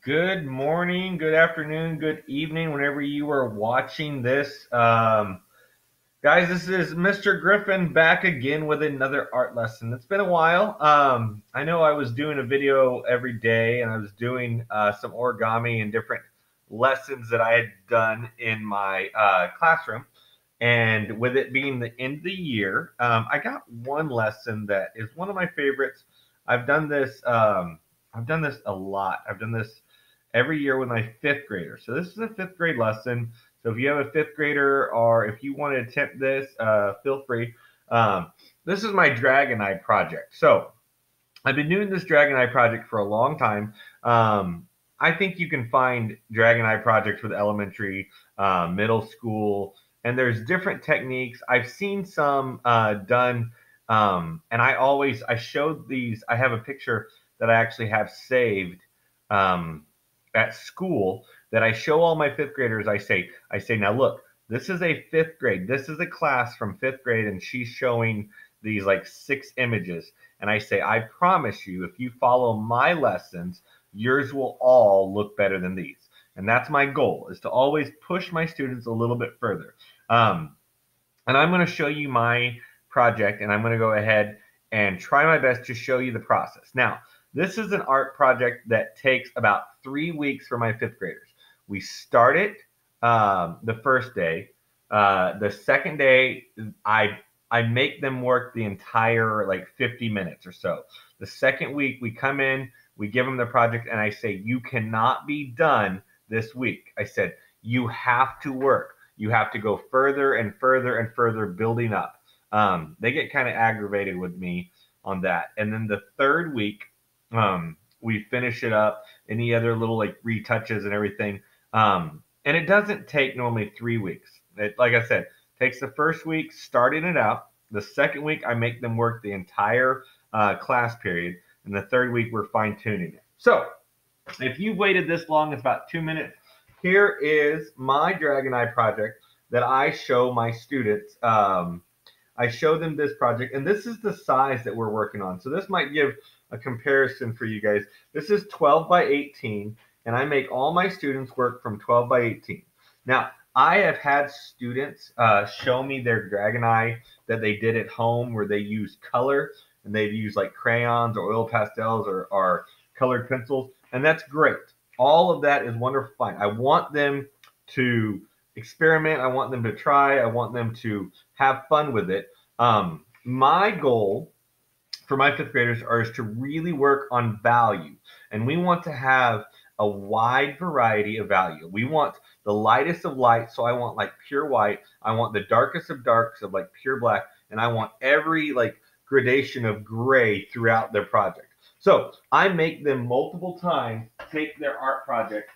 Good morning, good afternoon, good evening, whenever you are watching this. Um, guys, this is Mr. Griffin back again with another art lesson. It's been a while. Um, I know I was doing a video every day and I was doing uh, some origami and different lessons that I had done in my uh, classroom. And with it being the end of the year, um, I got one lesson that is one of my favorites. I've done this. Um, I've done this a lot. I've done this every year with my fifth grader. So this is a fifth grade lesson. So if you have a fifth grader or if you want to attempt this, uh, feel free. Um, this is my Dragon Eye project. So I've been doing this Dragon Eye project for a long time. Um, I think you can find Dragon Eye projects with elementary, uh, middle school, and there's different techniques. I've seen some uh, done, um, and I always I showed these. I have a picture that I actually have saved um, at school that I show all my fifth graders. I say, I say, now look, this is a fifth grade. This is a class from fifth grade, and she's showing these like six images. And I say, I promise you, if you follow my lessons, yours will all look better than these. And that's my goal is to always push my students a little bit further. Um, and I'm going to show you my project, and I'm going to go ahead and try my best to show you the process. Now, this is an art project that takes about three weeks for my fifth graders. We start it um, the first day. Uh, the second day, I I make them work the entire like 50 minutes or so. The second week, we come in, we give them the project, and I say, You cannot be done this week. I said, You have to work. You have to go further and further and further building up. Um, they get kind of aggravated with me on that. And then the third week, um, we finish it up, any other little like retouches and everything. Um, and it doesn't take normally three weeks. It, like I said, takes the first week starting it out. The second week, I make them work the entire uh, class period. And the third week, we're fine tuning it. So if you've waited this long, it's about two minutes. Here is my Dragon Eye project that I show my students. Um, I show them this project, and this is the size that we're working on. So this might give a comparison for you guys. This is 12 by 18, and I make all my students work from 12 by 18. Now, I have had students uh, show me their Dragon Eye that they did at home where they use color and they've used like crayons or oil pastels or, or colored pencils, and that's great. All of that is wonderful. Fine. I want them to experiment. I want them to try. I want them to have fun with it. Um, my goal for my fifth graders are is to really work on value. And we want to have a wide variety of value. We want the lightest of light, so I want like pure white. I want the darkest of darks of like pure black, and I want every like gradation of gray throughout their project. So I make them multiple times take their art project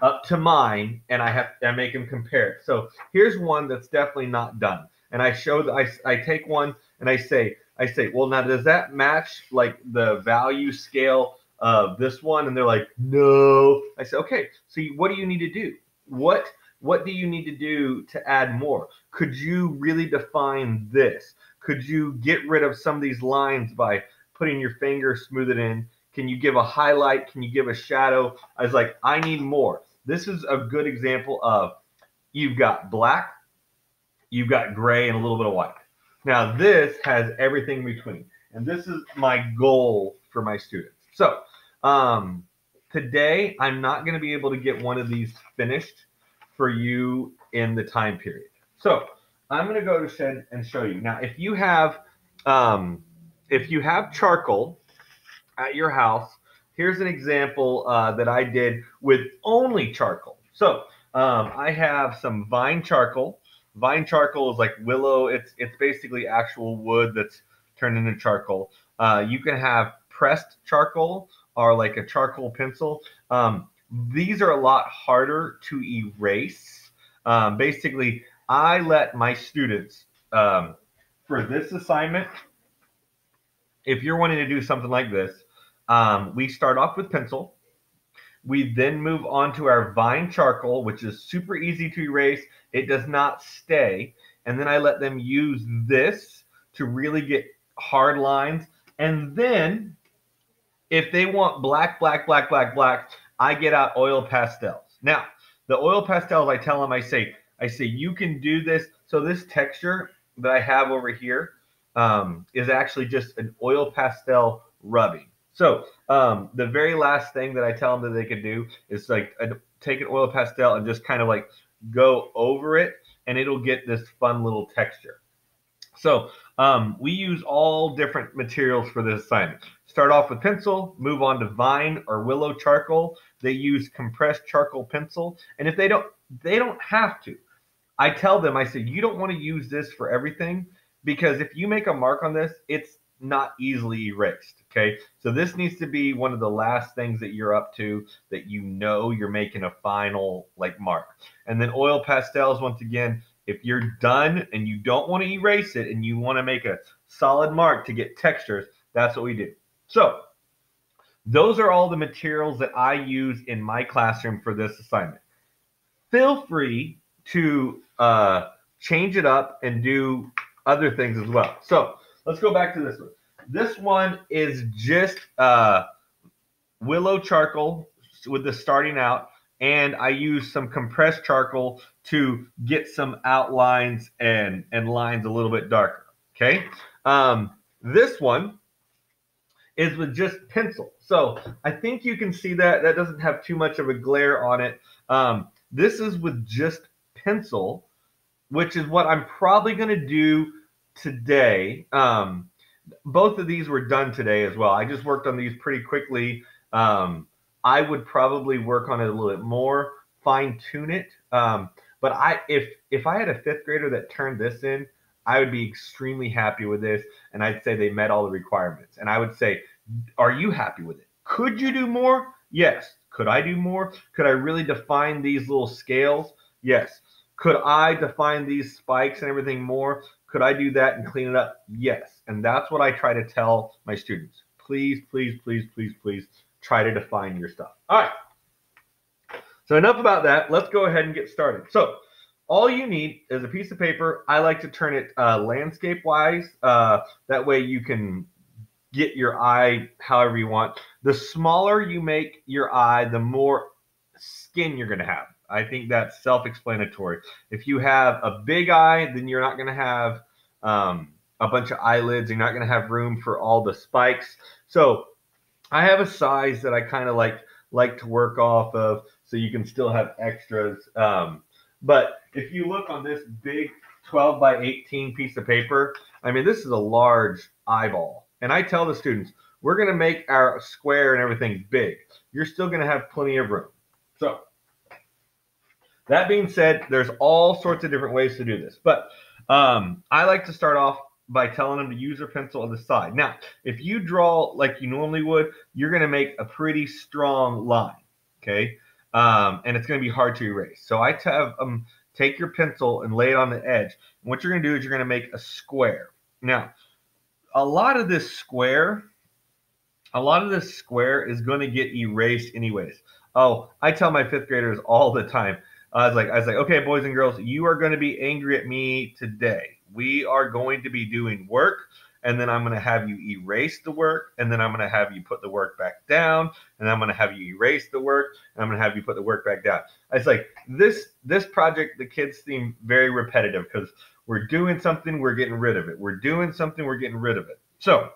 up to mine, and I have I make them compare it. So here's one that's definitely not done, and I show that I I take one and I say I say, well, now does that match like the value scale of this one? And they're like, no. I say, okay, so what do you need to do? What what do you need to do to add more? Could you really define this? Could you get rid of some of these lines by putting your finger, smooth it in? Can you give a highlight? Can you give a shadow? I was like, I need more. This is a good example of you've got black, you've got gray, and a little bit of white. Now, this has everything between, and this is my goal for my students. So, um, today I'm not going to be able to get one of these finished for you in the time period. So, I'm going to go to shed and show you. Now, if you have, um, if you have charcoal at your house, here's an example uh, that I did with only charcoal. So, um, I have some vine charcoal Vine charcoal is like willow. It's it's basically actual wood that's turned into charcoal. Uh, you can have pressed charcoal or like a charcoal pencil. Um, these are a lot harder to erase. Um, basically, I let my students um, for this assignment. If you're wanting to do something like this, um, we start off with pencil. We then move on to our vine charcoal, which is super easy to erase. It does not stay. And then I let them use this to really get hard lines. And then if they want black, black, black, black, black, I get out oil pastels. Now, the oil pastels, I tell them, I say, I say, you can do this. So this texture that I have over here um, is actually just an oil pastel rubbing. So um, the very last thing that I tell them that they could do is like take an oil pastel and just kind of like go over it, and it'll get this fun little texture. So um, we use all different materials for this assignment. Start off with pencil, move on to vine or willow charcoal. They use compressed charcoal pencil, and if they don't, they don't have to. I tell them, I say, you don't want to use this for everything because if you make a mark on this, it's not easily erased. Okay. So this needs to be one of the last things that you're up to that you know you're making a final like mark. And then oil pastels, once again, if you're done and you don't want to erase it and you want to make a solid mark to get textures, that's what we do. So those are all the materials that I use in my classroom for this assignment. Feel free to uh, change it up and do other things as well. So let's go back to this one. This one is just uh, willow charcoal with the starting out, and I use some compressed charcoal to get some outlines and, and lines a little bit darker. Okay. Um, this one is with just pencil. So I think you can see that. That doesn't have too much of a glare on it. Um, this is with just pencil, which is what I'm probably going to do today. Um, both of these were done today as well. I just worked on these pretty quickly. Um, I would probably work on it a little bit more, fine tune it. Um, but I, if if I had a fifth grader that turned this in, I would be extremely happy with this, and I'd say they met all the requirements. And I would say, are you happy with it? Could you do more? Yes. Could I do more? Could I really define these little scales? Yes. Could I define these spikes and everything more? Could I do that and clean it up? Yes. And that's what I try to tell my students. Please, please, please, please, please try to define your stuff. All right. So enough about that. Let's go ahead and get started. So all you need is a piece of paper. I like to turn it uh, landscape wise. Uh, that way you can get your eye however you want. The smaller you make your eye, the more skin you're going to have. I think that's self-explanatory. If you have a big eye, then you're not going to have um, a bunch of eyelids. You're not going to have room for all the spikes. So I have a size that I kind of like like to work off of, so you can still have extras. Um, but if you look on this big 12 by 18 piece of paper, I mean this is a large eyeball, and I tell the students we're going to make our square and everything big. You're still going to have plenty of room. So that being said, there's all sorts of different ways to do this, but um, I like to start off by telling them to use their pencil on the side. Now, if you draw like you normally would, you're going to make a pretty strong line, okay? Um, and it's going to be hard to erase. So I have um, take your pencil and lay it on the edge. And what you're going to do is you're going to make a square. Now, a lot of this square, a lot of this square is going to get erased anyways. Oh, I tell my fifth graders all the time, I was like, I was like, okay, boys and girls, you are going to be angry at me today. We are going to be doing work, and then I'm going to have you erase the work, and then I'm going to have you put the work back down, and I'm going to have you erase the work, and I'm going to have you put the work back down. It's like this this project, the kids seem very repetitive because we're doing something, we're getting rid of it. We're doing something, we're getting rid of it. So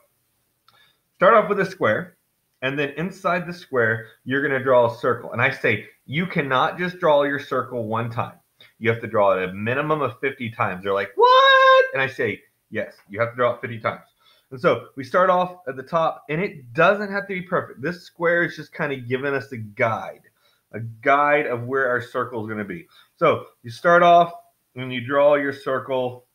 start off with a square and then inside the square, you're going to draw a circle. And I say, you cannot just draw your circle one time. You have to draw it a minimum of 50 times. They're like, what? And I say, yes, you have to draw it 50 times. And so we start off at the top, and it doesn't have to be perfect. This square is just kind of giving us a guide, a guide of where our circle is going to be. So you start off and you draw your circle.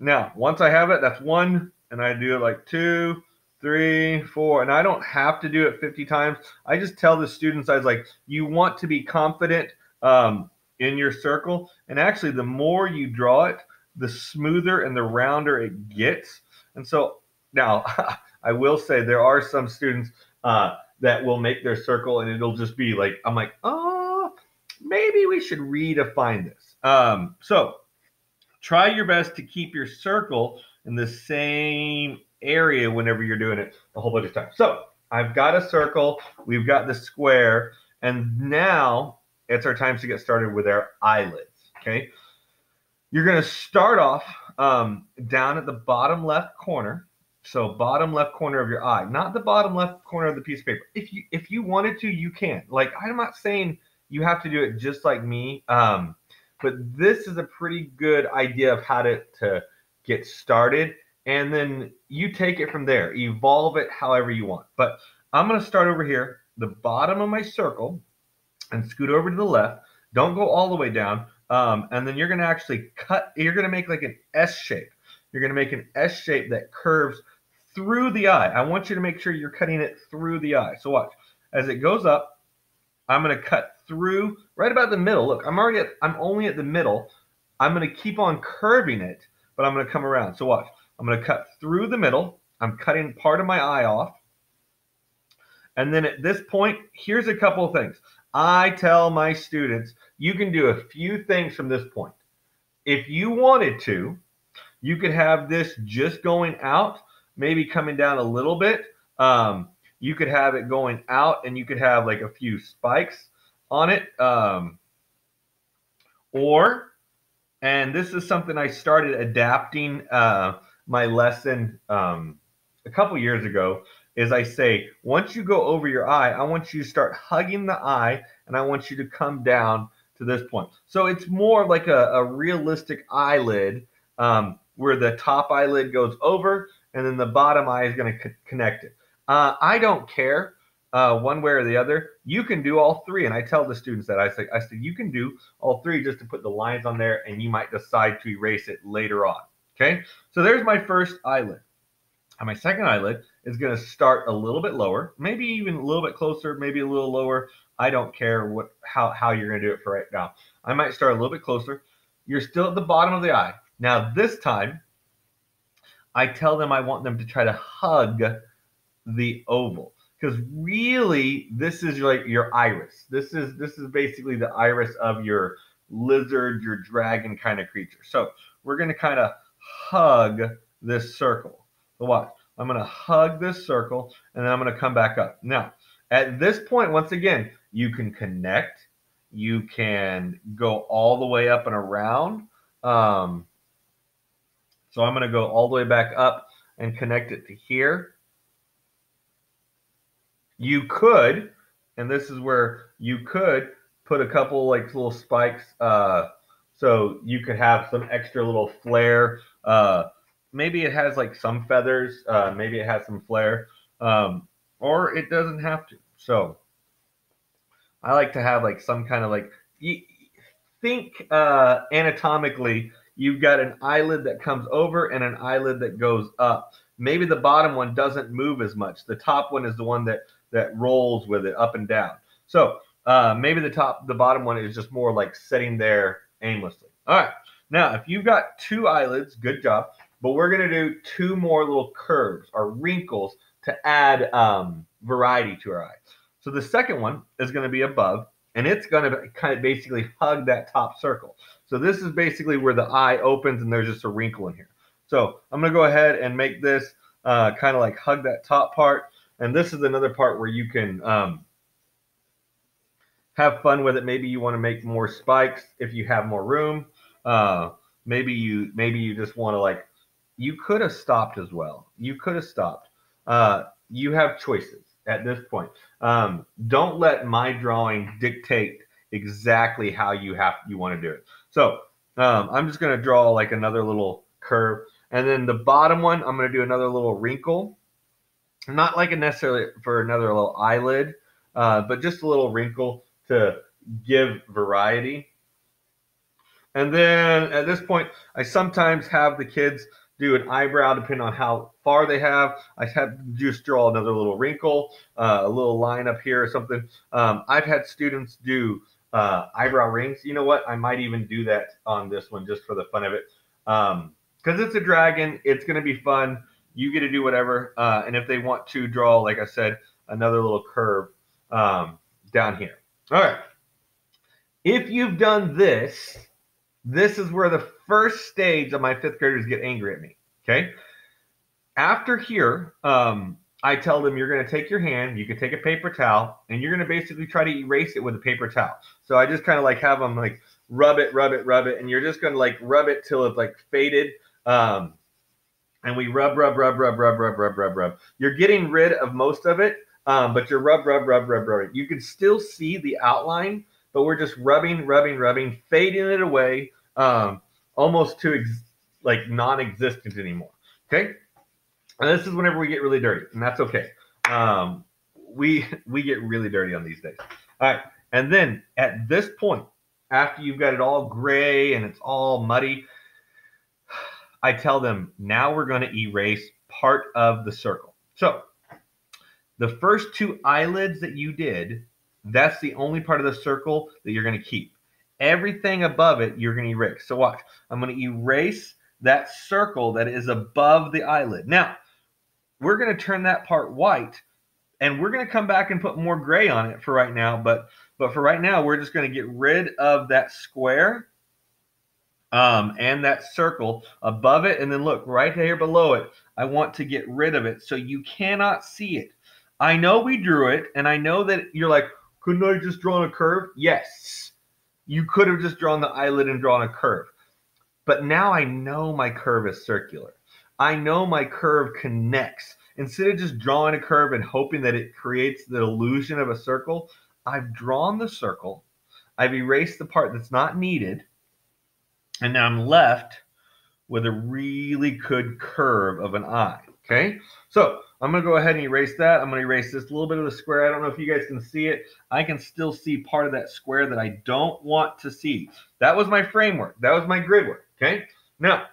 Now, once I have it, that's one, and I do it like two, three, four, and I don't have to do it 50 times. I just tell the students, I was like, you want to be confident um, in your circle. And actually, the more you draw it, the smoother and the rounder it gets. And so now I will say there are some students uh, that will make their circle and it'll just be like, I'm like, oh, maybe we should redefine this. Um, so try your best to keep your circle in the same area whenever you're doing it a whole bunch of times. So I've got a circle, we've got the square, And now it's our time to get started with our eyelids. Okay. You're going to start off um, down at the bottom left corner. So bottom left corner of your eye, not the bottom left corner of the piece of paper. If you if you wanted to, you can. Like I'm not saying you have to do it just like me, um, but this is a pretty good idea of how to to get started, and then you take it from there. Evolve it however you want. But I'm going to start over here, the bottom of my circle, and scoot over to the left. Don't go all the way down. Um, and then you're going to actually cut, you're going to make like an S shape. You're going to make an S shape that curves through the eye. I want you to make sure you're cutting it through the eye. So watch. As it goes up, I'm going to cut through right about the middle. Look, I'm already at, I'm only at the middle. I'm going to keep on curving it, but I'm going to come around. So watch. I'm going to cut through the middle. I'm cutting part of my eye off. And then at this point, here's a couple of things. I tell my students, you can do a few things from this point. If you wanted to, you could have this just going out, maybe coming down a little bit. Um, you could have it going out and you could have like a few spikes on it. Um, or, and this is something I started adapting uh, my lesson um, a couple years ago is I say, once you go over your eye, I want you to start hugging the eye and I want you to come down to this point. So it's more like a, a realistic eyelid um, where the top eyelid goes over and then the bottom eye is going to co- connect it. Uh, I don't care uh, one way or the other. You can do all three. And I tell the students that I say, I said, you can do all three just to put the lines on there and you might decide to erase it later on. Okay. So there's my first eyelid. And my second eyelid is going to start a little bit lower, maybe even a little bit closer, maybe a little lower. I don't care what how, how you're going to do it for right now. I might start a little bit closer. You're still at the bottom of the eye. Now this time, I tell them I want them to try to hug the oval because really this is like your iris. This is this is basically the iris of your lizard, your dragon kind of creature. So we're going to kind of hug this circle. So watch. I'm going to hug this circle and then I'm going to come back up. Now, at this point, once again, you can connect. You can go all the way up and around. Um, so I'm going to go all the way back up and connect it to here. You could, and this is where you could put a couple like little spikes. Uh, so you could have some extra little flare. Uh, maybe it has like some feathers, uh, maybe it has some flare, um, or it doesn't have to. So I like to have like some kind of like think uh, anatomically. You've got an eyelid that comes over and an eyelid that goes up. Maybe the bottom one doesn't move as much. The top one is the one that that rolls with it up and down. So uh, maybe the top, the bottom one is just more like sitting there aimlessly. All right. Now, if you've got two eyelids, good job. But we're going to do two more little curves or wrinkles to add um, variety to our eye. So the second one is going to be above, and it's going to kind of basically hug that top circle. So this is basically where the eye opens and there's just a wrinkle in here. So I'm going to go ahead and make this uh, kind of like hug that top part. And this is another part where you can um, have fun with it. Maybe you want to make more spikes if you have more room. Uh, maybe you maybe you just want to like you could have stopped as well. You could have stopped. Uh, you have choices at this point. Um, don't let my drawing dictate exactly how you have you want to do it. So um, I'm just going to draw like another little curve, and then the bottom one I'm going to do another little wrinkle. Not like a necessarily for another little eyelid, uh, but just a little wrinkle to give variety. And then at this point, I sometimes have the kids do an eyebrow depending on how far they have. I have just draw another little wrinkle, uh, a little line up here or something. Um, I've had students do uh, eyebrow rings. You know what? I might even do that on this one just for the fun of it. Because um, it's a dragon, it's going to be fun. You get to do whatever. Uh, and if they want to draw, like I said, another little curve um, down here. All right. If you've done this, this is where the first stage of my fifth graders get angry at me. Okay. After here, um, I tell them you're going to take your hand, you can take a paper towel, and you're going to basically try to erase it with a paper towel. So I just kind of like have them like rub it, rub it, rub it, and you're just going to like rub it till it's like faded. Um, and we rub, rub, rub, rub, rub, rub, rub, rub, rub. You're getting rid of most of it, um, but you're rub, rub, rub, rub, rub. You can still see the outline, but we're just rubbing, rubbing, rubbing, fading it away, um, almost to ex- like non-existent anymore. Okay, and this is whenever we get really dirty, and that's okay. Um, we we get really dirty on these days. All right, and then at this point, after you've got it all gray and it's all muddy, I tell them now we're going to erase part of the circle. So the first two eyelids that you did, that's the only part of the circle that you're going to keep. Everything above it, you're going to erase. So watch. I'm going to erase that circle that is above the eyelid. Now, we're going to turn that part white and we're going to come back and put more gray on it for right now. But, but for right now, we're just going to get rid of that square um, and that circle above it. And then look right here below it. I want to get rid of it so you cannot see it. I know we drew it, and I know that you're like, couldn't I just drawn a curve? Yes, you could have just drawn the eyelid and drawn a curve. But now I know my curve is circular. I know my curve connects. Instead of just drawing a curve and hoping that it creates the illusion of a circle, I've drawn the circle. I've erased the part that's not needed. And now I'm left with a really good curve of an eye. Okay, so I'm going to go ahead and erase that. I'm going to erase this little bit of the square. I don't know if you guys can see it. I can still see part of that square that I don't want to see. That was my framework. That was my grid work. Okay, now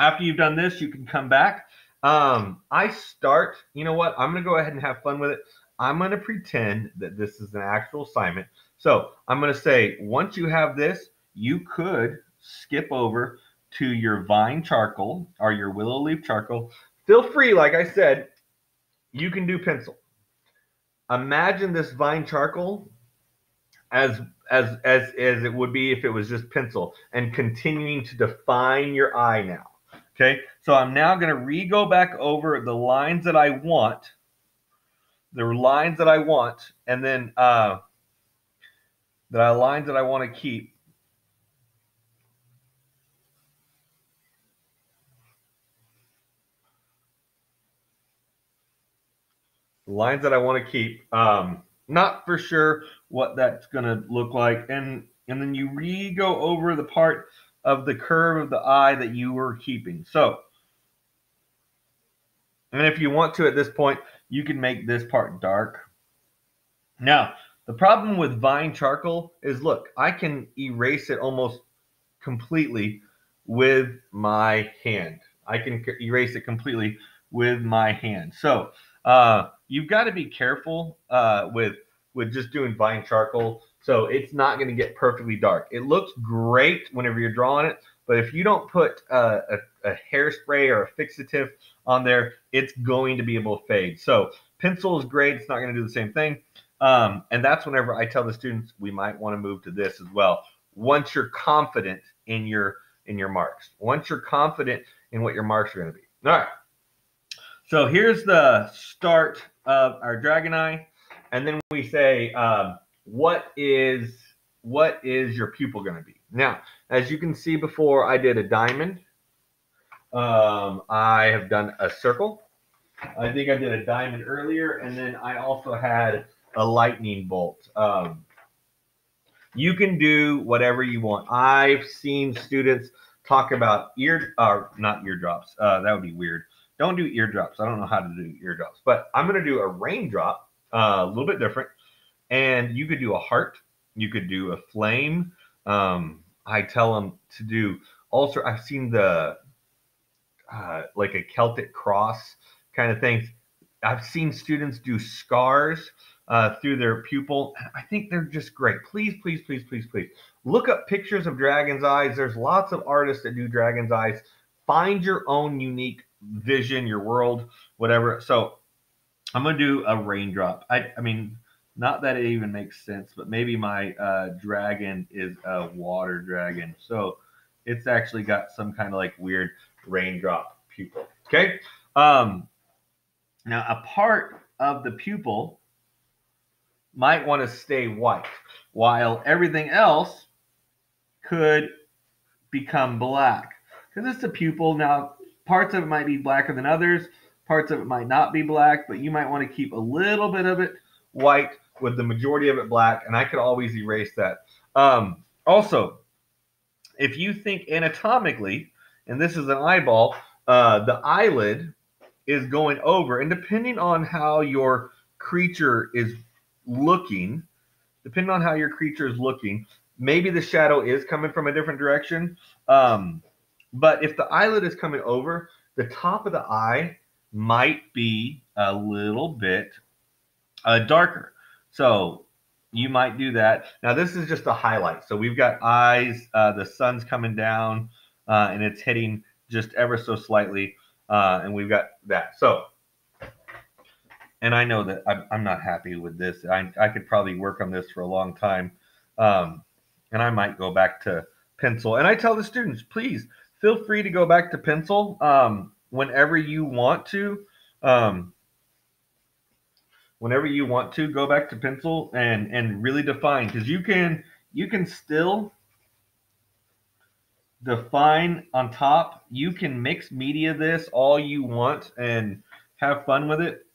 after you've done this, you can come back. Um, I start, you know what? I'm going to go ahead and have fun with it. I'm going to pretend that this is an actual assignment. So I'm going to say, once you have this, you could skip over to your vine charcoal or your willow leaf charcoal Feel free, like I said, you can do pencil. Imagine this vine charcoal as as as as it would be if it was just pencil and continuing to define your eye now. Okay, so I'm now going to re-go back over the lines that I want, the lines that I want, and then uh, the lines that I want to keep. Lines that I want to keep. Um, not for sure what that's going to look like. And, and then you re-go over the part of the curve of the eye that you were keeping. So, and if you want to at this point, you can make this part dark. Now, the problem with vine charcoal is look, I can erase it almost completely with my hand. I can erase it completely with my hand. So, uh, you've got to be careful uh, with with just doing vine charcoal. So it's not going to get perfectly dark. It looks great whenever you're drawing it, but if you don't put uh, a, a hairspray or a fixative on there, it's going to be able to fade. So pencil is great. It's not going to do the same thing. Um, and that's whenever I tell the students we might want to move to this as well. Once you're confident in your in your marks, once you're confident in what your marks are going to be. All right. So here's the start of our dragon eye, and then we say, um, what is what is your pupil going to be? Now, as you can see before, I did a diamond. Um, I have done a circle. I think I did a diamond earlier, and then I also had a lightning bolt. Um, you can do whatever you want. I've seen students talk about ear, uh, not eardrops. Uh, that would be weird. Don't do eardrops. I don't know how to do eardrops, but I'm going to do a raindrop, uh, a little bit different. And you could do a heart. You could do a flame. Um, I tell them to do also. I've seen the uh, like a Celtic cross kind of things. I've seen students do scars uh, through their pupil. I think they're just great. Please, please, please, please, please look up pictures of dragon's eyes. There's lots of artists that do dragon's eyes. Find your own unique vision, your world, whatever. So I'm gonna do a raindrop. I, I mean, not that it even makes sense, but maybe my uh, dragon is a water dragon, so it's actually got some kind of like weird raindrop pupil. Okay. Um, Now, a part of the pupil might want to stay white, while everything else could become black. Because it's a pupil. Now, parts of it might be blacker than others, parts of it might not be black, but you might want to keep a little bit of it white with the majority of it black, and I could always erase that. Um, also, if you think anatomically, and this is an eyeball, uh, the eyelid is going over, and depending on how your creature is looking, depending on how your creature is looking, maybe the shadow is coming from a different direction. Um, but if the eyelid is coming over, the top of the eye might be a little bit uh, darker. So you might do that. Now, this is just a highlight. So we've got eyes, uh, the sun's coming down, uh, and it's hitting just ever so slightly. Uh, and we've got that. So, and I know that I'm, I'm not happy with this. I, I could probably work on this for a long time. Um, and I might go back to pencil. And I tell the students, please feel free to go back to pencil um, whenever you want to. Um, whenever you want to go back to pencil and and really define because you can you can still define on top you can mix media this all you want and have fun with it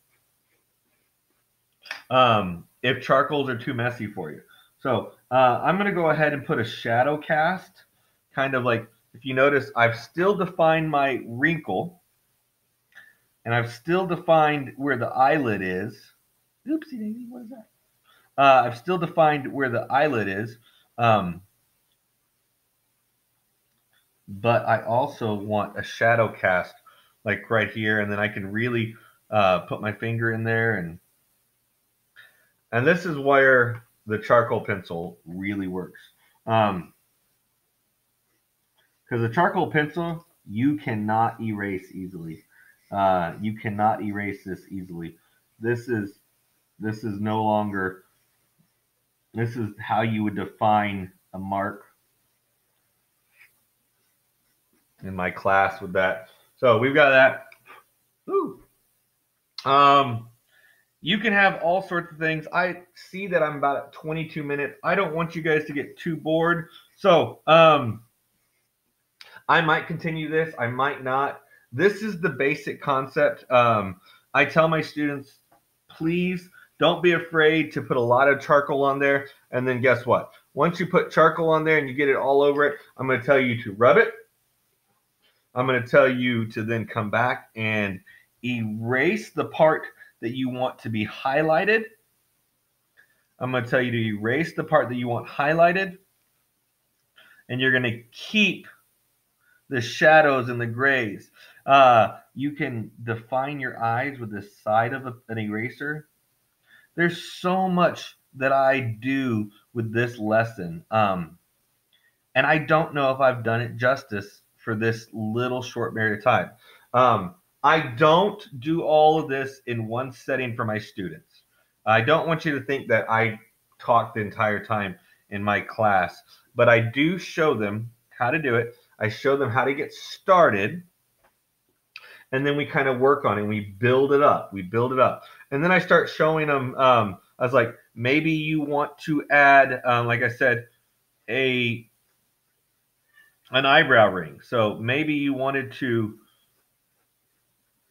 um, if charcoals are too messy for you so uh, i'm going to go ahead and put a shadow cast kind of like if you notice i've still defined my wrinkle and i've still defined where the eyelid is Oopsie daisy, what is that? Uh, I've still defined where the eyelid is. Um, but I also want a shadow cast like right here, and then I can really uh, put my finger in there and and this is where the charcoal pencil really works. Um, because a charcoal pencil you cannot erase easily. Uh, you cannot erase this easily. This is this is no longer, this is how you would define a mark in my class with that. So we've got that. Ooh. Um, you can have all sorts of things. I see that I'm about at 22 minutes. I don't want you guys to get too bored. So, um, I might continue this. I might not. This is the basic concept. Um, I tell my students, please don't be afraid to put a lot of charcoal on there. And then guess what? Once you put charcoal on there and you get it all over it, I'm going to tell you to rub it. I'm going to tell you to then come back and erase the part that you want to be highlighted. I'm going to tell you to erase the part that you want highlighted. And you're going to keep the shadows and the grays. Uh, you can define your eyes with the side of a, an eraser there's so much that I do with this lesson. Um, and I don't know if I've done it justice for this little short period of time. Um, I don't do all of this in one setting for my students. I don't want you to think that I talk the entire time in my class, but I do show them how to do it. I show them how to get started and then we kind of work on it. we build it up. We build it up, and then I start showing them. Um, I was like, maybe you want to add, um, like I said, a an eyebrow ring. So maybe you wanted to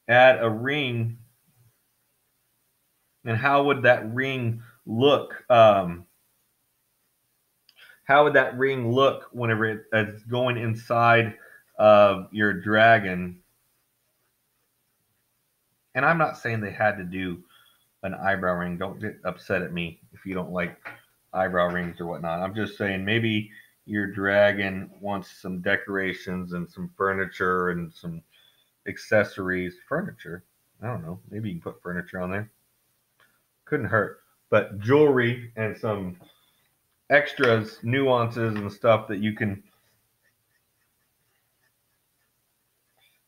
add a ring, and how would that ring look? Um, how would that ring look whenever it, it's going inside of your dragon? and I'm not saying they had to do an eyebrow ring. Don't get upset at me if you don't like eyebrow rings or whatnot. I'm just saying maybe your dragon wants some decorations and some furniture and some accessories. Furniture? I don't know. Maybe you can put furniture on there. Couldn't hurt. But jewelry and some extras, nuances, and stuff that you can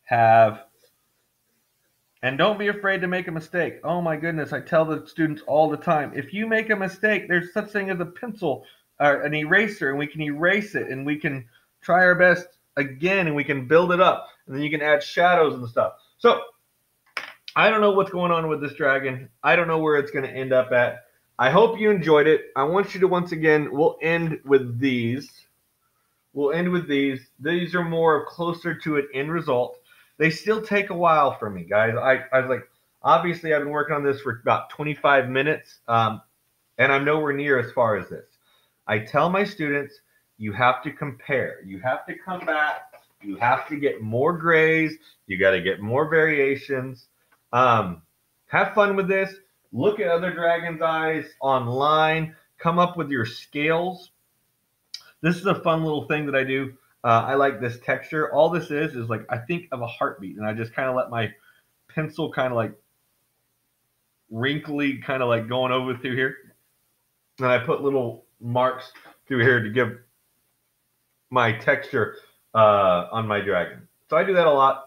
have and don't be afraid to make a mistake. Oh my goodness, I tell the students all the time if you make a mistake, there's such thing as a pencil or an eraser, and we can erase it and we can try our best again and we can build it up. And then you can add shadows and stuff. So I don't know what's going on with this dragon. I don't know where it's going to end up at. I hope you enjoyed it. I want you to once again, we'll end with these. We'll end with these. These are more closer to an end result. They still take a while for me, guys. I, I was like, obviously, I've been working on this for about 25 minutes, um, and I'm nowhere near as far as this. I tell my students, you have to compare. You have to come back. You have to get more grays. You got to get more variations. Um, have fun with this. Look at other dragon's eyes online. Come up with your scales. This is a fun little thing that I do. Uh, I like this texture. All this is is like I think of a heartbeat, and I just kind of let my pencil kind of like wrinkly, kind of like going over through here, and I put little marks through here to give my texture uh, on my dragon. So I do that a lot.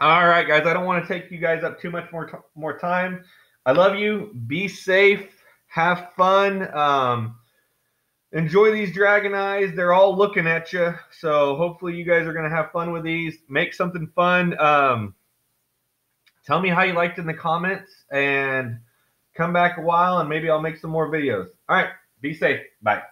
All right, guys. I don't want to take you guys up too much more more time. I love you. Be safe. Have fun. Um, enjoy these dragon eyes. They're all looking at you. So hopefully you guys are going to have fun with these. Make something fun. Um, tell me how you liked in the comments and come back a while and maybe I'll make some more videos. All right. Be safe. Bye.